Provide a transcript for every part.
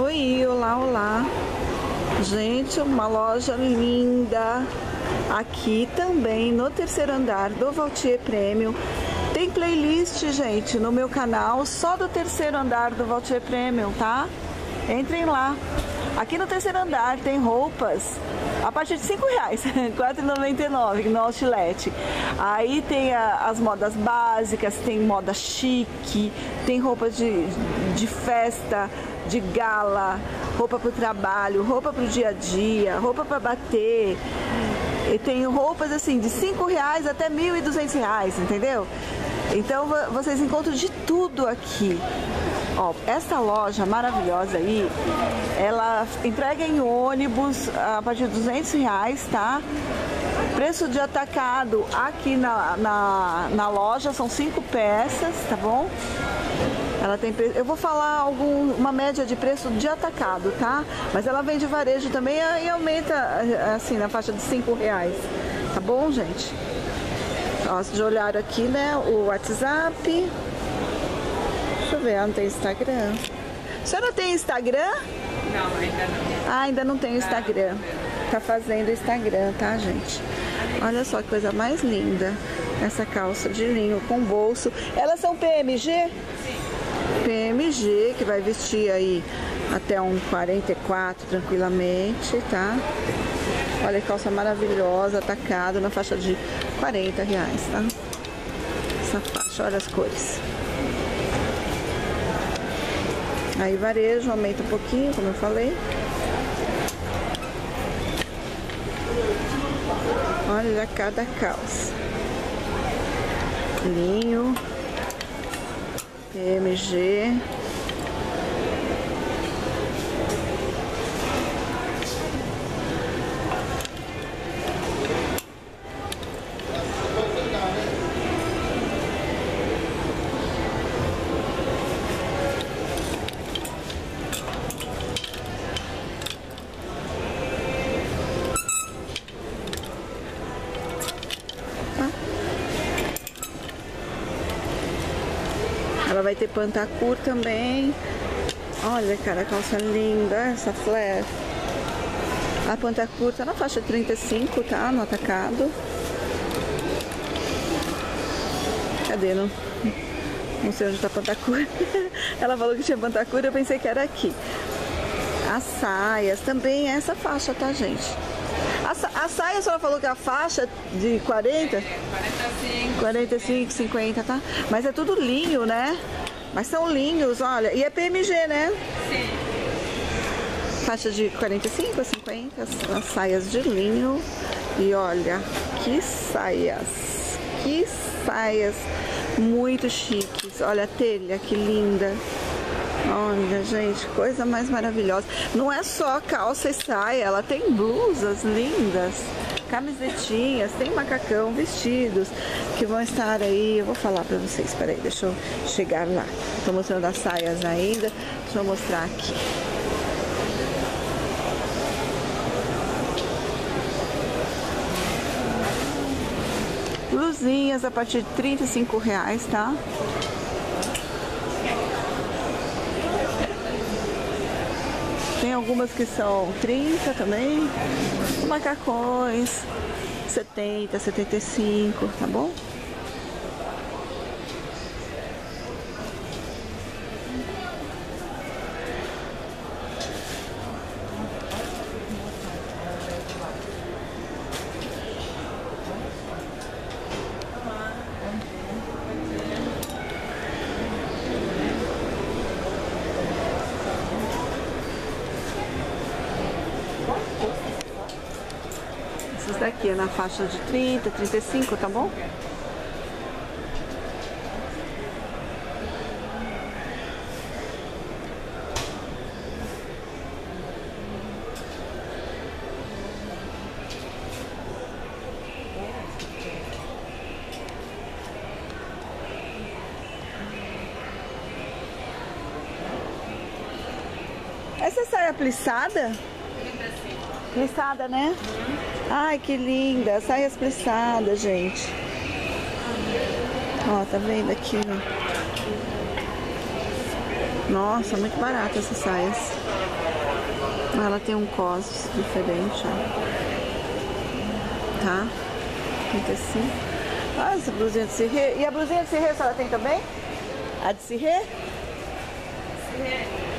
Oi, olá, olá. Gente, uma loja linda. Aqui também no terceiro andar do Valtier Premium. Tem playlist, gente, no meu canal só do terceiro andar do Valtier Premium, tá? Entrem lá. Aqui no terceiro andar tem roupas a partir de 5 reais, R$ 4,99 no outlet. Aí tem a, as modas básicas, tem moda chique, tem roupa de, de festa, de gala, roupa para o trabalho, roupa para o dia a dia, roupa para bater. E tem roupas assim de 5 reais até 1.200 reais, entendeu? Então vocês encontram de tudo aqui. Ó, essa loja maravilhosa aí, ela entrega em ônibus a partir de 200 reais, tá? Preço de atacado aqui na, na, na loja são cinco peças, tá bom? Ela tem eu vou falar algum, uma média de preço de atacado, tá? Mas ela vende varejo também e aumenta assim na faixa de cinco reais, tá bom, gente? Ó, já olharam aqui, né? O WhatsApp, ver, ela não tem Instagram. A senhora tem Instagram? Não, ainda não. Ah, ainda não tem Instagram. Tá fazendo Instagram, tá, gente? Olha só que coisa mais linda. Essa calça de linho com bolso. Elas são PMG? Sim. PMG, que vai vestir aí até um 44 tranquilamente, tá? Olha que calça maravilhosa, atacado na faixa de 40 reais, tá? Essa faixa, olha as cores. Aí varejo aumenta um pouquinho, como eu falei. Olha cada calça. Linho. PMG. Ela vai ter pantacur também. Olha, cara, a calça linda, essa flare. A pantacur tá na faixa 35, tá? No atacado. Cadê? Não, não sei onde tá a pantacur. Ela falou que tinha pantacur, eu pensei que era aqui. As saias também é essa faixa, tá, gente? A, a saia, a senhora falou que a faixa de 40? 45. 45, 50, tá? Mas é tudo linho, né? Mas são linhos, olha. E é PMG, né? Sim. Faixa de 45 a 50, as, as saias de linho. E olha, que saias. Que saias muito chiques. Olha a telha, que linda. Olha, gente, coisa mais maravilhosa. Não é só calça e saia, ela tem blusas lindas, camisetinhas, tem macacão, vestidos que vão estar aí. Eu vou falar pra vocês, peraí, deixa eu chegar lá. Tô mostrando as saias ainda, deixa eu mostrar aqui. Blusinhas a partir de 35 reais, tá? Tem algumas que são 30 também. Macacões, 70, 75, tá bom? Daqui é na faixa de 30, 35, tá bom? Essa saia plissada? Plissada, né? Ai, que linda. Saias plissadas, gente. Ó, tá vendo aqui, ó. Nossa, muito barata essas saias. Ela tem um cos diferente, ó. Tá? 35. Ah, essa blusinha de cirrê. E a blusinha de cirrê a senhora tem também? A de cirrê?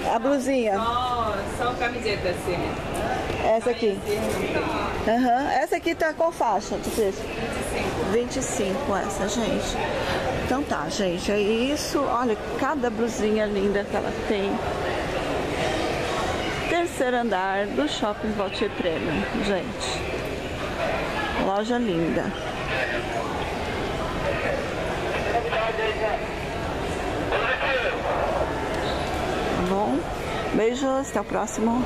A blusinha. Só, só camiseta assim. Essa aqui. Uhum. Essa aqui tá qual faixa de preço? 25 essa, gente. Então tá, gente, é isso. Olha, cada blusinha linda que ela tem. Terceiro andar do Shopping Vautier Premium, gente. Loja linda. Bom? Beijos, até o próximo.